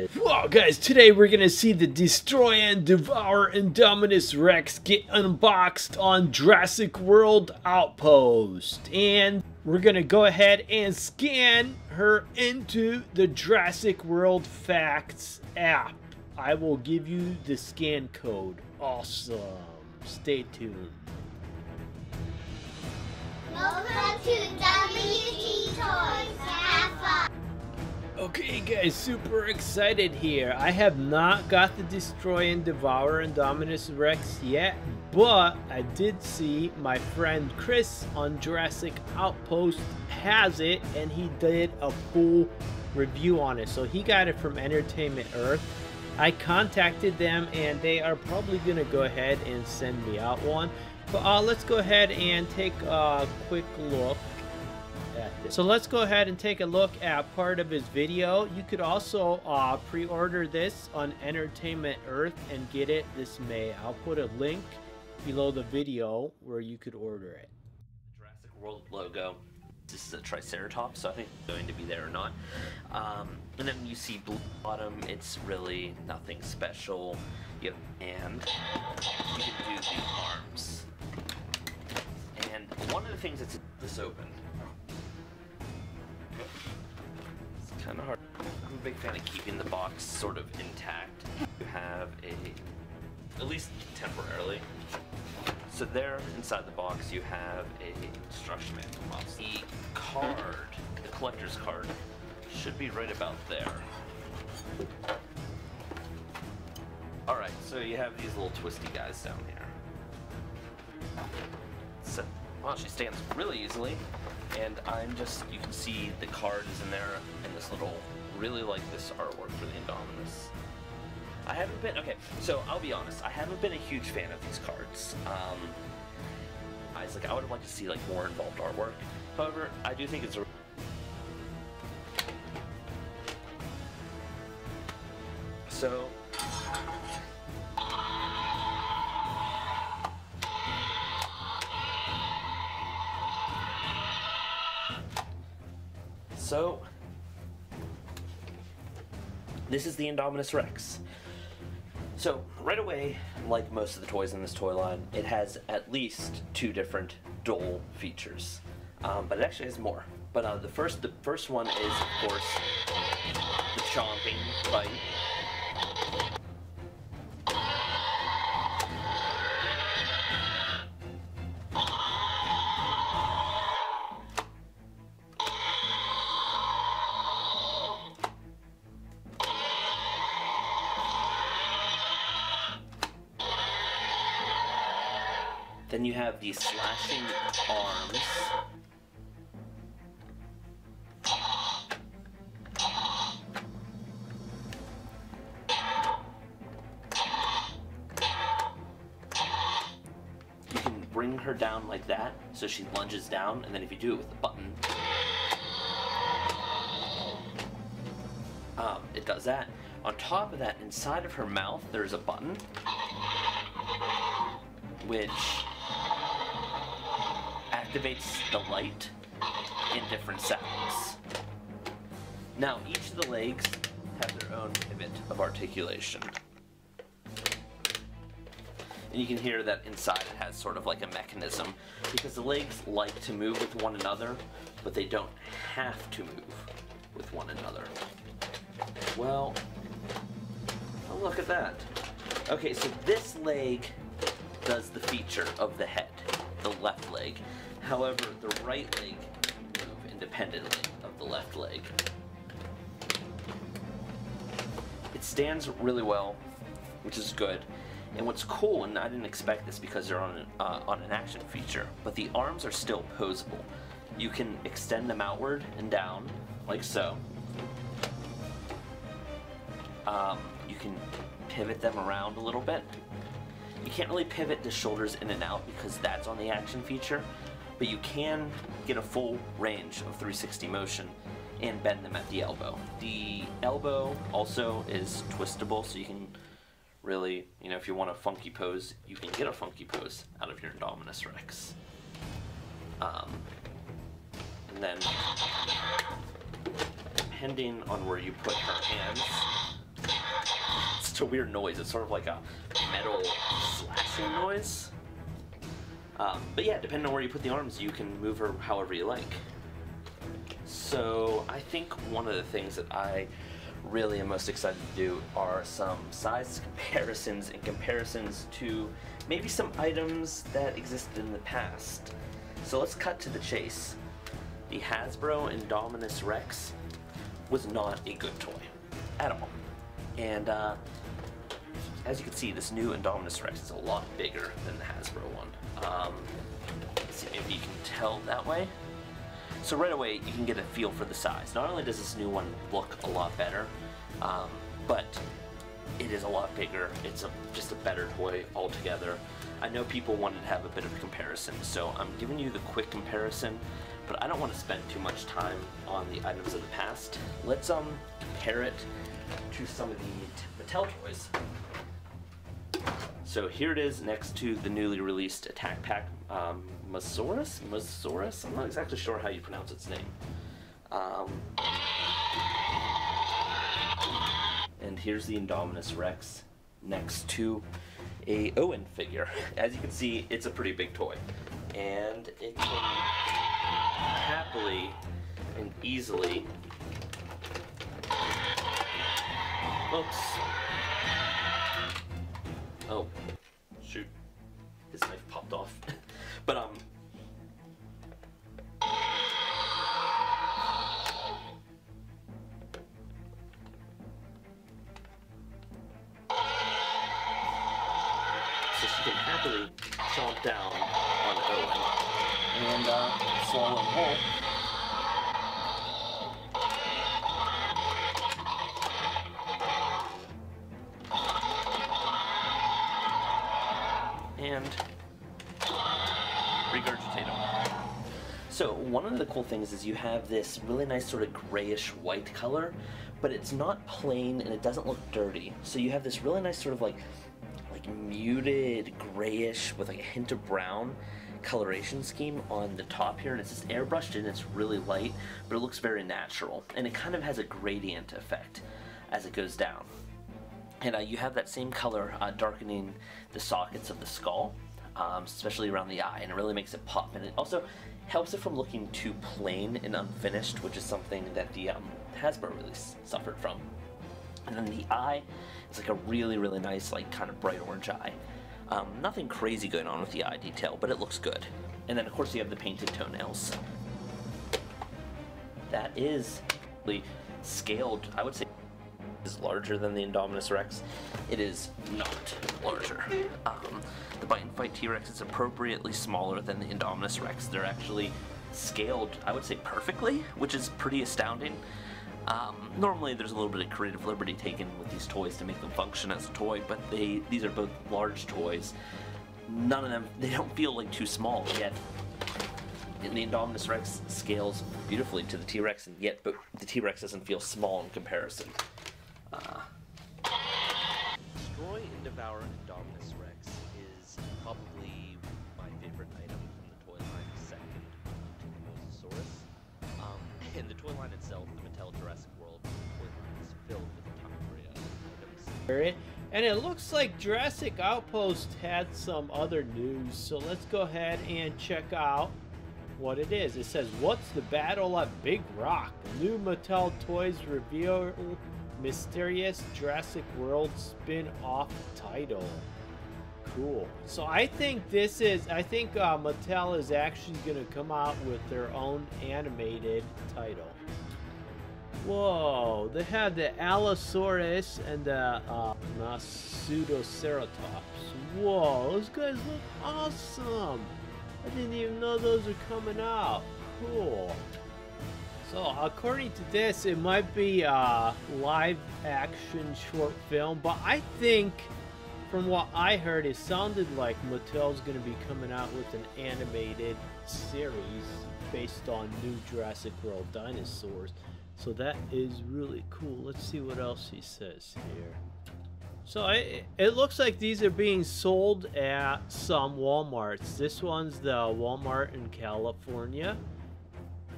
Well, guys, today we're gonna see the Destroy and Devour Indominus Rex get unboxed on Jurassic World Outpost. And we're gonna go ahead and scan her into the Jurassic World Facts app. I will give you the scan code. Awesome. Stay tuned. Welcome to Okay guys, super excited here. I have not got the Destroy and Devour Indominus Rex yet, but I did see my friend Chris on Jurassic Outpost has it and he did a full review on it. So he got it from Entertainment Earth. I contacted them and they are probably going to go ahead and send me out one. But uh, let's go ahead and take a quick look so let's go ahead and take a look at part of his video. You could also uh, pre-order this on Entertainment Earth and get it this May. I'll put a link below the video where you could order it. Jurassic World logo. This is a Triceratops, so I think it's going to be there or not. Um, and then you see blue bottom, it's really nothing special. You and you can do the arms. And one of the things that's this open kind of hard. I'm a big fan of keeping the box sort of intact. You have a, at least temporarily. So there, inside the box, you have a destruction manual. The card, the collector's card, should be right about there. Alright, so you have these little twisty guys down here. So, well, she stands really easily and I'm just, you can see the card is in there, this little, really like this artwork for the Indominus. I haven't been, okay, so I'll be honest, I haven't been a huge fan of these cards. Um, I was like, I would like to see like more involved artwork. However, I do think it's a So, So, this is the Indominus Rex. So, right away, like most of the toys in this toy line, it has at least two different dual features. Um, but it actually has more. But uh, the first the first one is, of course, the chomping bite. You have these slashing arms. You can bring her down like that, so she lunges down, and then if you do it with the button, um, it does that. On top of that, inside of her mouth, there's a button, which activates the light in different settings. Now, each of the legs have their own pivot of articulation. And you can hear that inside it has sort of like a mechanism because the legs like to move with one another, but they don't have to move with one another. Well, oh, look at that. Okay, so this leg does the feature of the head, the left leg. However, the right leg move independently of the left leg. It stands really well, which is good. And what's cool, and I didn't expect this because they're on an, uh, on an action feature, but the arms are still posable. You can extend them outward and down, like so. Um, you can pivot them around a little bit. You can't really pivot the shoulders in and out because that's on the action feature, but you can get a full range of 360 motion and bend them at the elbow. The elbow also is twistable, so you can really, you know, if you want a funky pose, you can get a funky pose out of your Indominus Rex. Um, and then, depending on where you put her hands, it's a weird noise. It's sort of like a metal slashing noise. Um, but yeah, depending on where you put the arms, you can move her however you like. So I think one of the things that I really am most excited to do are some size comparisons and comparisons to maybe some items that existed in the past. So let's cut to the chase. The Hasbro Indominus Rex was not a good toy at all. And uh, as you can see, this new Indominus Rex is a lot bigger than the Hasbro one. Um, see, if you can tell that way. So right away, you can get a feel for the size. Not only does this new one look a lot better, um, but it is a lot bigger. It's a, just a better toy altogether. I know people wanted to have a bit of a comparison, so I'm giving you the quick comparison, but I don't want to spend too much time on the items of the past. Let's um compare it to some of the Mattel toys. So here it is next to the newly released Attack Pack um, Masaurus? Masaurus? I'm not exactly sure how you pronounce its name. Um, and here's the Indominus Rex next to a Owen figure. As you can see, it's a pretty big toy. And it can happily and easily Oops. Oh, off. but, um. So she can happily chomp down on Owen and uh, swallow him whole. One of the cool things is you have this really nice sort of grayish white color, but it's not plain and it doesn't look dirty. So you have this really nice sort of like like muted grayish with like a hint of brown coloration scheme on the top here and it's just airbrushed and it's really light but it looks very natural and it kind of has a gradient effect as it goes down and uh, you have that same color uh, darkening the sockets of the skull, um, especially around the eye, and it really makes it pop. And it also helps it from looking too plain and unfinished, which is something that the um, Hasbro release suffered from. And then the eye is like a really, really nice, like kind of bright orange eye. Um, nothing crazy going on with the eye detail, but it looks good. And then of course you have the painted toenails. That is scaled, I would say is larger than the Indominus Rex. It is not larger. Um, the Bite and Fight T-Rex is appropriately smaller than the Indominus Rex. They're actually scaled, I would say, perfectly, which is pretty astounding. Um, normally there's a little bit of creative liberty taken with these toys to make them function as a toy, but they these are both large toys. None of them, they don't feel like too small, yet and the Indominus Rex scales beautifully to the T-Rex, and yet but the T-Rex doesn't feel small in comparison. Destroy and Devour Indominus Rex is probably my favorite item from the toy line, second to the Mosasaurus. Um, and the toy line itself, the Mattel Jurassic World toy line, is filled with Tom items. And it looks like Jurassic Outpost had some other news, so let's go ahead and check out what it is. It says, What's the Battle at Big Rock? New Mattel Toys reveal Mysterious Jurassic World spin-off title. Cool. So I think this is, I think uh, Mattel is actually going to come out with their own animated title. Whoa, they have the Allosaurus and the uh, Nasutoceratops. Whoa, those guys look awesome. I didn't even know those are coming out. Cool. So, according to this, it might be a live action short film, but I think from what I heard, it sounded like Mattel's going to be coming out with an animated series based on new Jurassic World dinosaurs. So that is really cool. Let's see what else he says here. So it, it looks like these are being sold at some Walmarts. This one's the Walmart in California.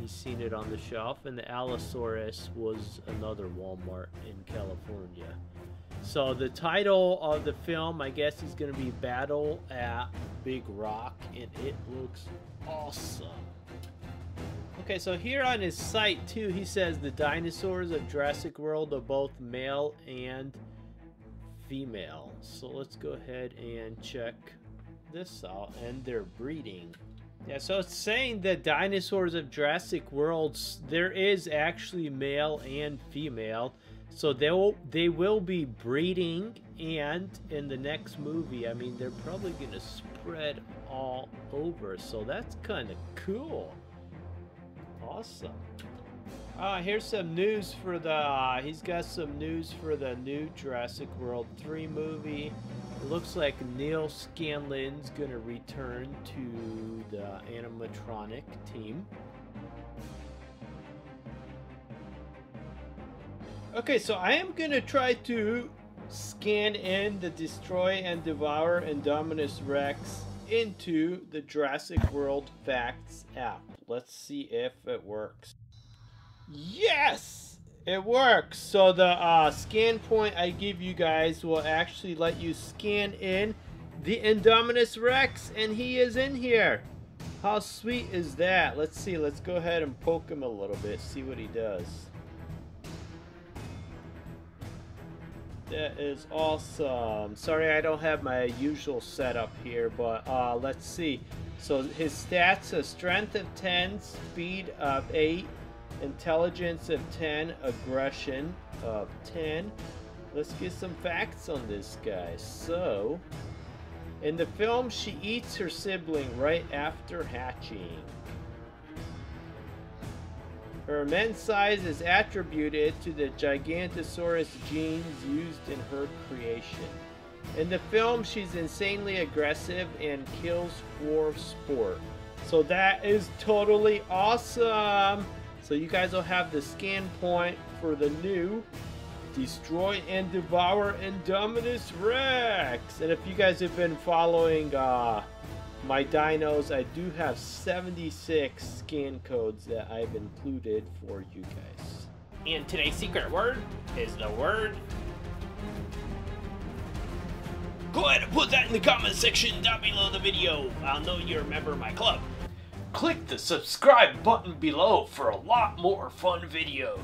He's seen it on the shelf, and the Allosaurus was another Walmart in California. So the title of the film, I guess, is going to be Battle at Big Rock, and it looks awesome. Okay, so here on his site too, he says the dinosaurs of Jurassic World are both male and female. So let's go ahead and check this out, and they're breeding. Yeah, so it's saying that dinosaurs of Jurassic World, there is actually male and female. So they will they will be breeding, and in the next movie, I mean, they're probably gonna spread all over. So that's kind of cool. Awesome. Uh, here's some news for the. Uh, he's got some news for the new Jurassic World 3 movie. Looks like Neal Scanlan's gonna return to the animatronic team. Okay, so I am gonna try to scan in the Destroy and Devour Indominus Rex into the Jurassic World Facts app. Let's see if it works. Yes! It works! So the uh, scan point I give you guys will actually let you scan in the Indominus Rex, and he is in here. How sweet is that? Let's see. Let's go ahead and poke him a little bit, see what he does. That is awesome. Sorry I don't have my usual setup here, but uh, let's see. So his stats are strength of 10, speed of 8, intelligence of 10, aggression of 10. Let's get some facts on this guy. So, in the film, she eats her sibling right after hatching. Her immense size is attributed to the Gigantosaurus genes used in her creation. In the film, she's insanely aggressive and kills for sport. So that is totally awesome! So you guys will have the scan point for the new Destroy and Devour Indominus Rex! And if you guys have been following uh, my dinos, I do have 76 scan codes that I've included for you guys. And today's secret word is the word. Go ahead and put that in the comment section down below the video. I'll know you're a member of my club. Click the subscribe button below for a lot more fun videos.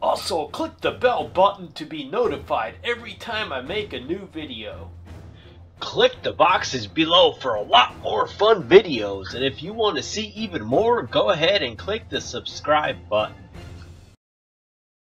Also, click the bell button to be notified every time I make a new video. Click the boxes below for a lot more fun videos, and if you want to see even more, go ahead and click the subscribe button.